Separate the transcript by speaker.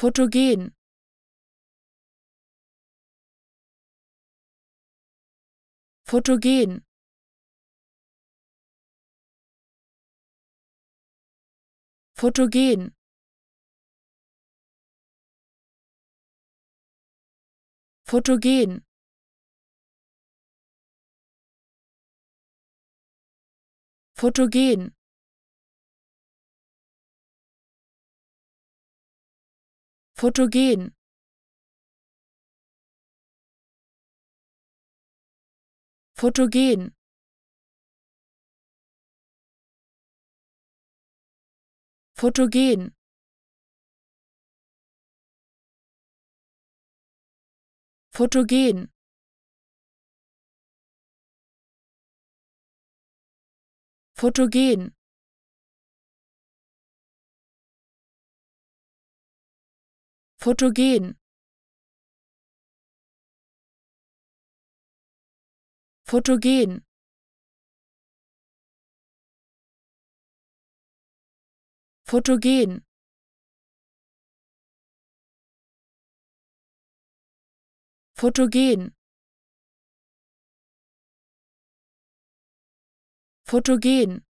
Speaker 1: fotogen fotogen fotogen fotogen fotogen fotogen. Fotogen. Fotogen. Fotogen. Fotogen fotogen. Fotogen. Fotogen. Fotogen. Fotogen